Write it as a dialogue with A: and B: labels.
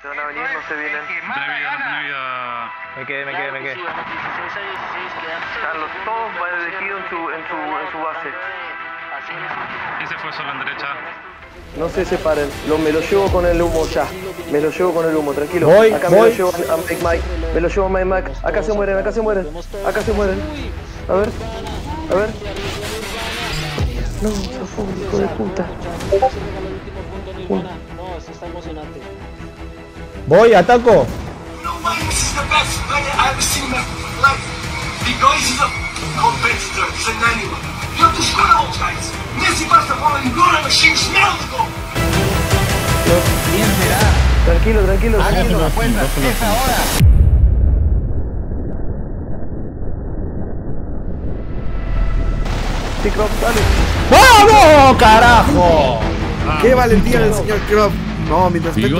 A: Se van a venir, no se vienen.
B: Tenía vida, tenía vida.
C: Me quedé, me quedé, me quedé.
A: Carlos, todos van elegidos en su, en su, en su base.
B: Ese fue solo en derecha.
A: No se separen, lo, me lo llevo con el humo ya. Me lo llevo con el humo, tranquilo.
D: Voy,
A: acá
D: voy.
A: me lo llevo a Mike Mike. Me lo llevo a Mike Mike. Acá se mueren, acá se mueren. Acá se mueren. A ver, a ver. No, zafó, hijo de puta.
E: No, eso está emocionante.
D: Voy, ataco.
F: The goal.
A: Tranquilo, tranquilo, tranquilo. Sí, Croft, dale.
D: ¡Vamos, carajo!
G: ¡Qué valentía del señor Croft! No, mi respeto.